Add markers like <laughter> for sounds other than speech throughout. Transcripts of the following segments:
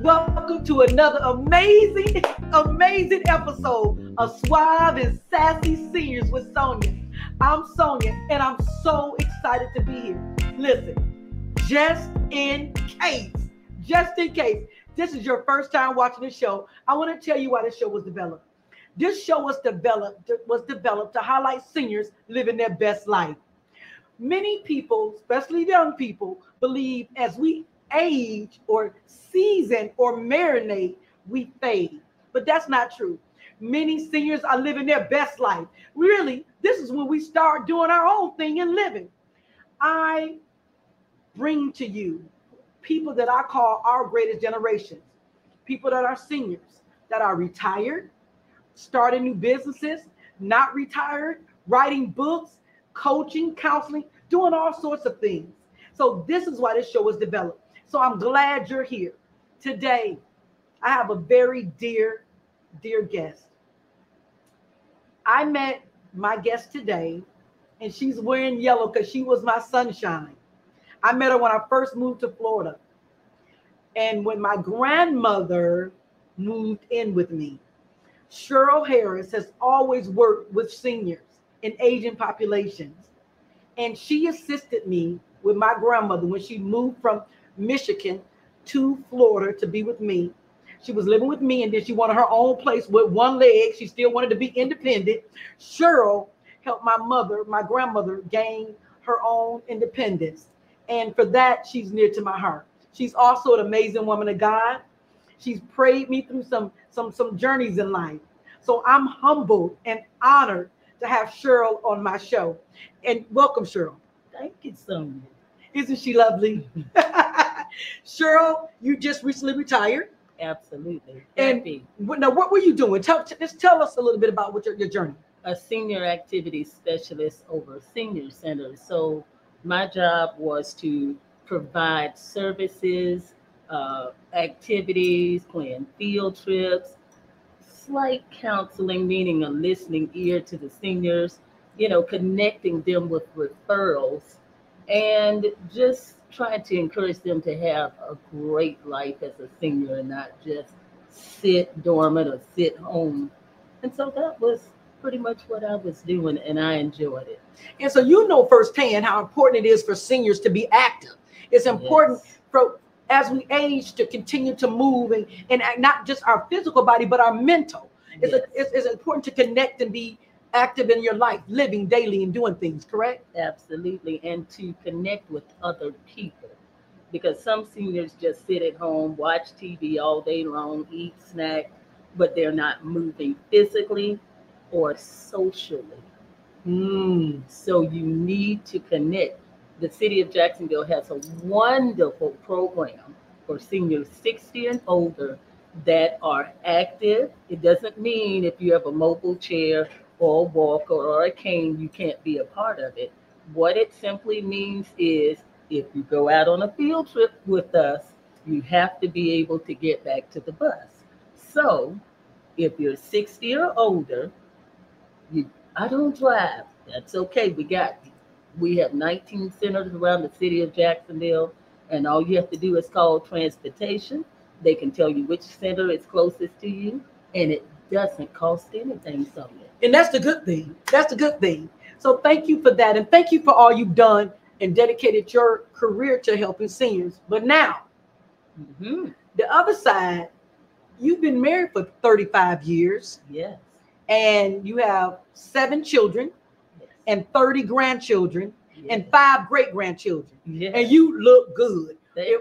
welcome to another amazing, amazing episode of Suave and Sassy Seniors with Sonya. I'm Sonya, and I'm so excited to be here. Listen, just in case, just in case this is your first time watching the show, I want to tell you why this show was developed. This show was developed was developed to highlight seniors living their best life. Many people, especially young people, believe as we age or season or marinate, we fade. But that's not true. Many seniors are living their best life. Really, this is when we start doing our own thing and living. I bring to you people that I call our greatest generations, people that are seniors, that are retired, starting new businesses, not retired, writing books, coaching, counseling, doing all sorts of things. So, this is why this show was developed. So, I'm glad you're here. Today, I have a very dear, dear guest. I met my guest today, and she's wearing yellow because she was my sunshine. I met her when I first moved to Florida. And when my grandmother moved in with me, Cheryl Harris has always worked with seniors in Asian populations. And she assisted me with my grandmother when she moved from Michigan to Florida to be with me. She was living with me and then she wanted her own place with one leg. She still wanted to be independent. Cheryl helped my mother, my grandmother, gain her own independence. And for that, she's near to my heart. She's also an amazing woman of God. She's prayed me through some some some journeys in life. So I'm humbled and honored to have Cheryl on my show. And welcome, Cheryl. Thank you so much. Isn't she lovely? <laughs> Cheryl, you just recently retired. Absolutely. And now, what were you doing? Tell, just tell us a little bit about what your, your journey. A senior activity specialist over senior centers. So my job was to provide services, uh, activities, plan field trips, slight counseling, meaning a listening ear to the seniors, you know, connecting them with referrals, and just trying to encourage them to have a great life as a senior and not just sit dormant or sit home. And so that was pretty much what I was doing, and I enjoyed it. And so you know firsthand how important it is for seniors to be active. It's important yes. for as we age to continue to move and, and not just our physical body, but our mental. It's, yes. a, it's, it's important to connect and be active in your life, living daily and doing things, correct? Absolutely. And to connect with other people. Because some seniors just sit at home, watch TV all day long, eat snack, but they're not moving physically or socially. Mm. So you need to connect. The city of Jacksonville has a wonderful program for seniors 60 and older that are active. It doesn't mean if you have a mobile chair or a walker or a cane, you can't be a part of it. What it simply means is if you go out on a field trip with us, you have to be able to get back to the bus. So if you're 60 or older, you I don't drive. That's okay. We got we have 19 centers around the city of Jacksonville, and all you have to do is call transportation. They can tell you which center is closest to you, and it doesn't cost anything, something. And that's the good thing. That's the good thing. So thank you for that. And thank you for all you've done and dedicated your career to helping seniors. But now, mm-hmm. the other side, you've been married for 35 years. Yes. And you have seven children yes. and 30 grandchildren yes. and five great grandchildren. Yes. And you look good.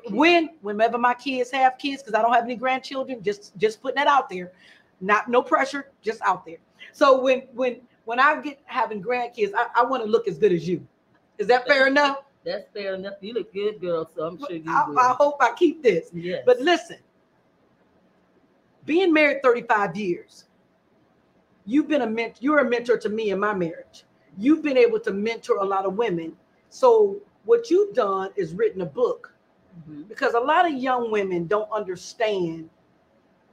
when whenever my kids have kids, because I don't have any grandchildren, just just putting that out there. Not no pressure, just out there. So when when when I get having grandkids, I, I want to look as good as you. Is that fair enough? That's fair enough. You look good, girl. So I'm sure you I, I hope I keep this. Yes. But listen, being married 35 years, you've been a mentor, you're a mentor to me in my marriage. You've been able to mentor a lot of women. So what you've done is written a book mm-hmm. because a lot of young women don't understand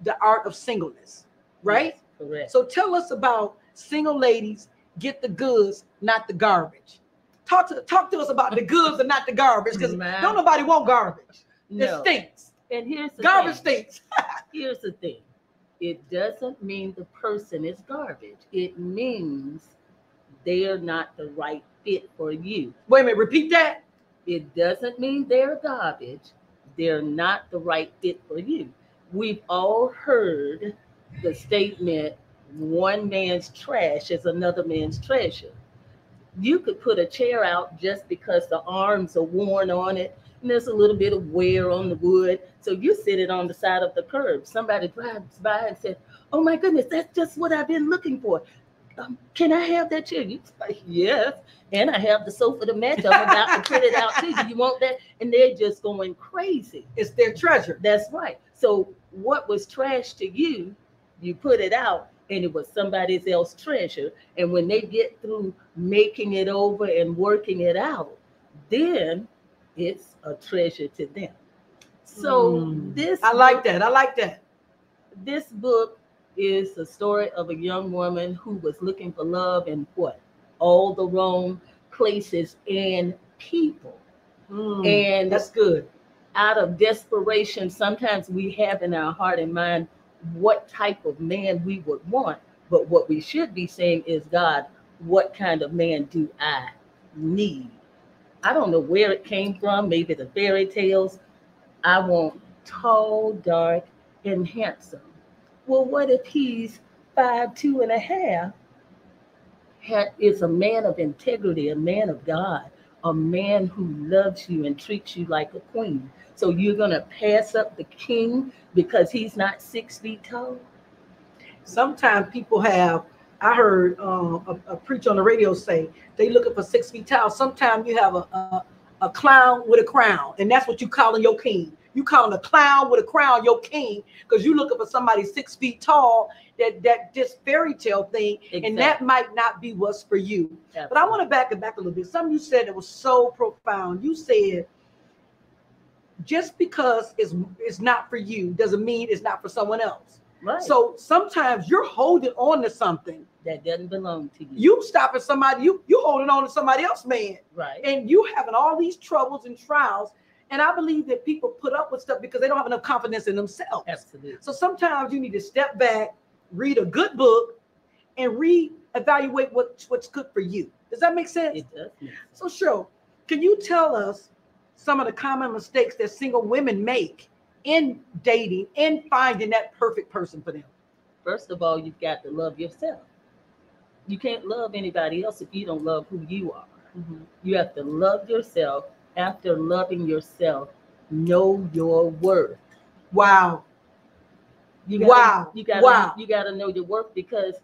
the art of singleness, right? Yes. Correct. So tell us about single ladies get the goods, not the garbage. Talk to talk to us about the goods and not the garbage, because don't nobody want garbage. No. It stinks. And here's the Garbage thing. stinks. <laughs> Here's the thing. It doesn't mean the person is garbage. It means they're not the right fit for you. Wait a minute, repeat that. It doesn't mean they're garbage. They're not the right fit for you. We've all heard the statement one man's trash is another man's treasure. You could put a chair out just because the arms are worn on it and there's a little bit of wear on the wood. So you sit it on the side of the curb. Somebody drives by and says, Oh my goodness, that's just what I've been looking for. Um, can I have that chair? You say, Yes. And I have the sofa to match. I'm about to put it out too. Do you want that? And they're just going crazy. It's their treasure. That's right. So what was trash to you, you put it out and it was somebody else's treasure. And when they get through making it over and working it out, then it's a treasure to them. So Mm. this I like book- that. I like that. this book is the story of a young woman who was looking for love in what? All the wrong places and people. Mm, And that's good. out of desperation, sometimes we have in our heart and mind what type of man we would want. But what we should be saying is, God, what kind of man do I need? I don't know where it came from, maybe the fairy tales. I want tall, dark, and handsome. Well, what if he's five, two and a half? Is a man of integrity, a man of God, a man who loves you and treats you like a queen. So you're gonna pass up the king because he's not six feet tall? Sometimes people have. I heard uh, a, a preacher on the radio say they looking for six feet tall. Sometimes you have a, a a clown with a crown, and that's what you calling your king. You calling a clown with a crown your king because you looking for somebody six feet tall. That that this fairy tale thing, and that might not be what's for you. But I want to back it back a little bit. Something you said that was so profound. You said just because it's it's not for you doesn't mean it's not for someone else. right. So sometimes you're holding on to something. that doesn't belong to you. You stopping somebody, you you holding on to somebody else, man, right. and you having all these troubles and trials. And I believe that people put up with stuff because they don't have enough confidence in themselves. Absolutely. So sometimes you need to step back, read a good book, and reevaluate what, what's good for you. Does that make sense? It does. sense. So, sure. Can you tell us some of the common mistakes that single women make in dating and finding that perfect person for them? First of all, you've got to love yourself. You can't love anybody else if you don't love who you are. Mm-hmm. You have to love yourself. After loving yourself, know your worth. Wow. You gotta, Wow. You gotta, Wow. You gotta know your worth because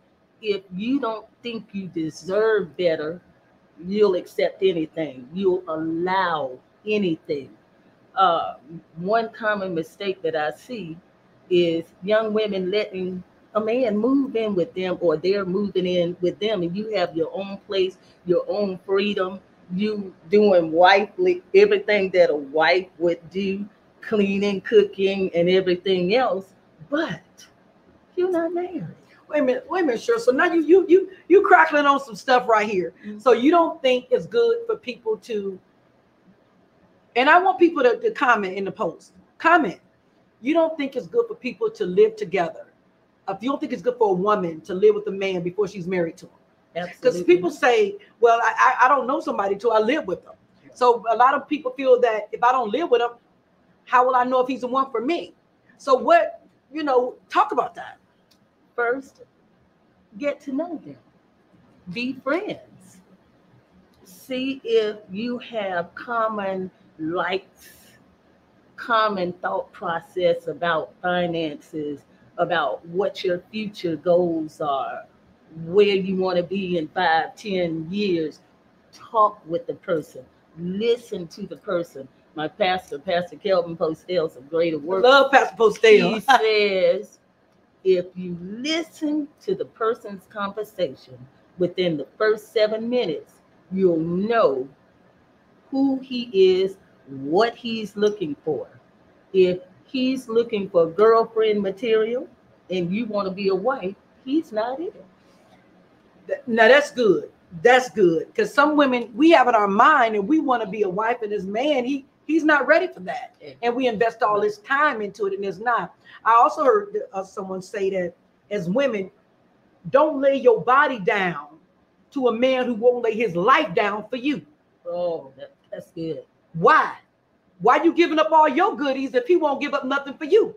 if you don't think you deserve better, you'll accept anything. You'll allow anything. Uh, one common mistake that I see is young women letting a man move in with them or they're moving in with them and you have your own place, your own freedom, you doing wifely everything that a wife would do, cleaning, cooking, and everything else, but you're not married. Wait a minute, wait a minute, sure. So now you you you you crackling on some stuff right here. Mm-hmm. So you don't think it's good for people to, and I want people to, to comment in the post. Comment. You don't think it's good for people to live together. If you don't think it's good for a woman to live with a man before she's married to him. Because people say, well, I, I don't know somebody till I live with them. So a lot of people feel that if I don't live with him, how will I know if he's the one for me? So what, you know, talk about that. first get to know them be friends see if you have common likes common thought process about finances about what your future goals are where you want to be in five ten years talk with the person listen to the person my pastor pastor kelvin postel some greater work Love Pastor Postel. he says if you listen to the person's conversation within the first seven minutes, you'll know who he is, what he's looking for. If he's looking for girlfriend material and you want to be a wife, he's not it. Now that's good. That's good. Because some women we have in our mind and we want to be a wife, and this man, he he He's not ready for that. And we invest all this time into it, and it's not. I also heard uh, someone say that as women, don't lay your body down to a man who won't lay his life down for you. Oh, that, that's good. Why? Why you giving up all your goodies if he won't give up nothing for you?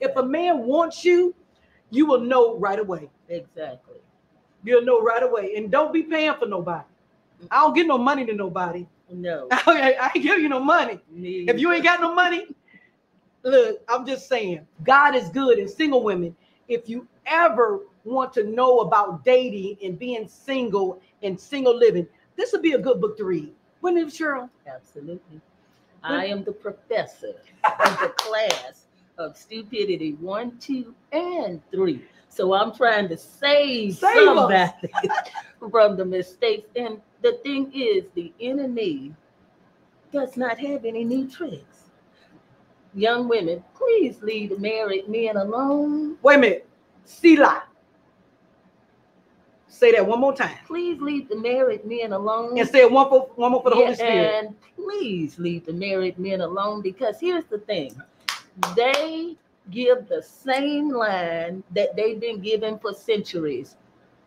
If a man wants you, you will know right away. Exactly. You'll know right away. And don't be paying for nobody. I don't give no money to nobody. No. I, <laughs> I ain't give you no money. me If you ain't got no money, look, I'm just saying, God is good. And single women, if you ever want to know about dating and being single and single living, this would be a good book to read. Wouldn't it, Cheryl? Absolutely. I am the professor of the <laughs> class of stupidity one, two, and three. So I'm trying to save, Save somebody <laughs> from the mistakes. And the thing is, the enemy does not have any new tricks. Young women, please leave the married men alone. Wait a minute. Selah. Say that one more time. Please leave the married men alone. And say it one for one more for the Holy Spirit. And please leave the married men alone because here's the thing they give the same line that they've been given for centuries.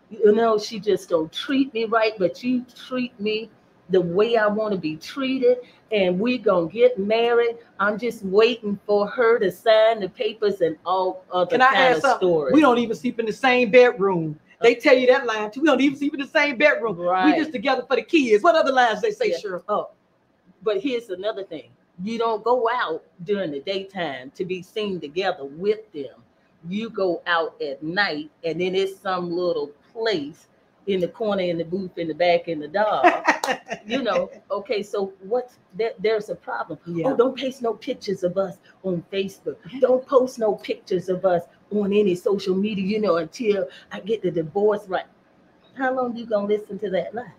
You know, she just don't treat me right, but you treat me the way I want to be treated, and we gonna get married. I'm just waiting for her to sign the papers and all other Can I kind of something? stories. We don't even sleep in the same bedroom. They tell you that line too. We don't even sleep in the same bedroom. Right. We just together for the kids. What other lines they say, Yeah. Cheryl? Oh, but here's another thing. You don't go out during the daytime to be seen together with them. You go out at night and then it's some little place in the corner in the booth in the back in the dog. you <laughs> know, okay, so what's there, there's a problem. Oh, yeah. Oh, don't paste no pictures of us on Facebook. Don't post no pictures of us on any social media, you know, until I get the divorce right. How long you gonna listen to that lie?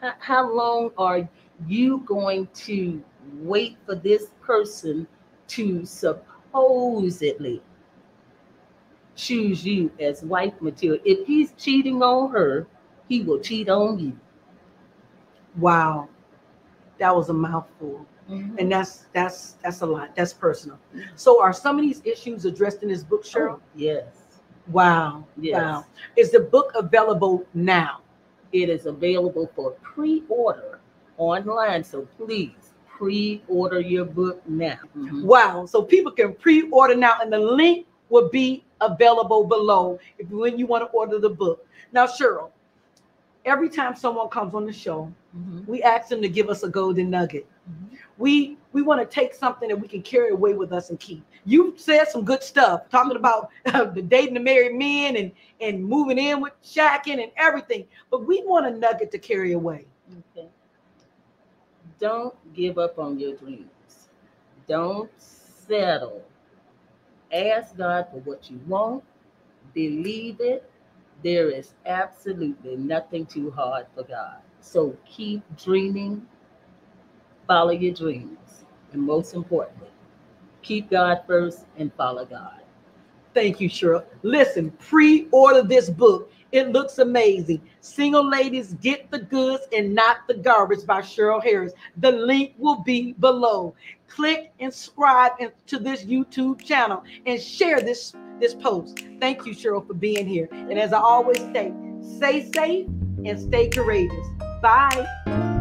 How, how long are you going to wait for this person to supposedly choose you as wife material? If he's cheating on her, he will cheat on you. Wow. That was a mouthful. Mm-hmm. And that's that's that's a lot. That's personal. Mm-hmm. So are some of these issues addressed in this book, oh, Cheryl? Oh, yes. Wow. Yes. Wow. Is the book available now? It is available for pre-order online. So please pre-order your book now. Mhm. Wow. So people can pre-order now, and the link will be available below if when you want to order the book. Now, Cheryl, every time someone comes on the show, Mhm. we ask them to give us a golden nugget. Mhm. We we want to take something that we can carry away with us and keep. You said some good stuff, talking about uh, <laughs> the dating the married men and and moving in with shacking and everything. But we want a nugget to carry away. Don't give up on your dreams. Don't settle. Ask God for what you want. Believe it. There is absolutely nothing too hard for God. So keep dreaming. Follow your dreams. And most importantly, keep God first and follow God. Thank you, Cheryl. Listen, pre-order this book. It looks amazing. Single ladies get the goods and not the garbage by Cheryl Harris. The link will be below. Click and subscribe to this YouTube channel and share this this post. Thank you, Cheryl, for being here. And as I always say, stay safe and stay courageous. Bye.